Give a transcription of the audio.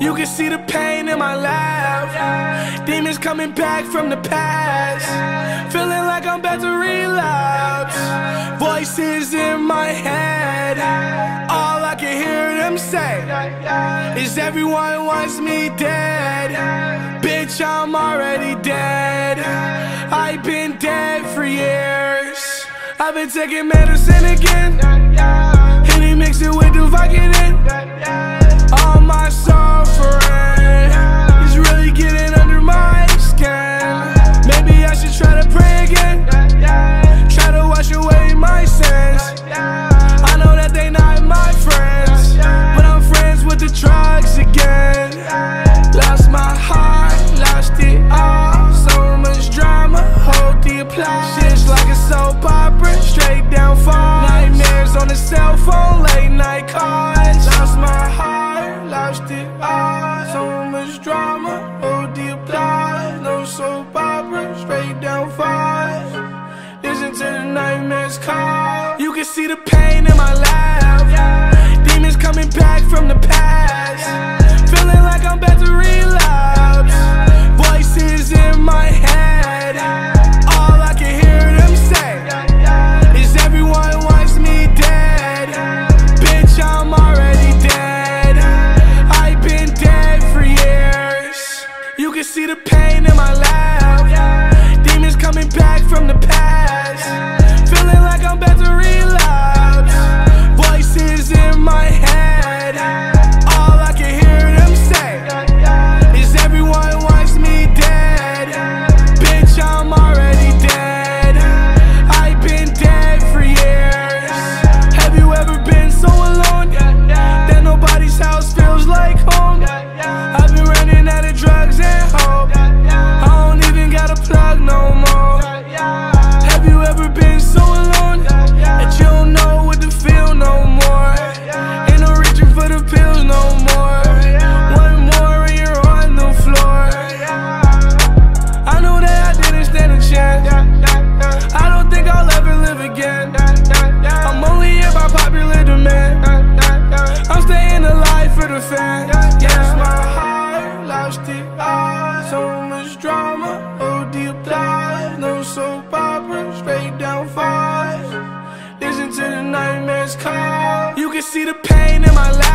You can see the pain in my life. Demons coming back from the past. Feeling like I'm about to relapse. Voices in my head. All I can hear them say is everyone wants me dead. Bitch, I'm already dead. I've been dead for years. I've been taking medicine again. You can see the pain in my life. Demons coming back from the past. to the. Yeah, yeah. my heart lost it. So much drama, oh deep applies. No soap opera, straight down five. Listen to the nightmares call. You can see the pain in my life.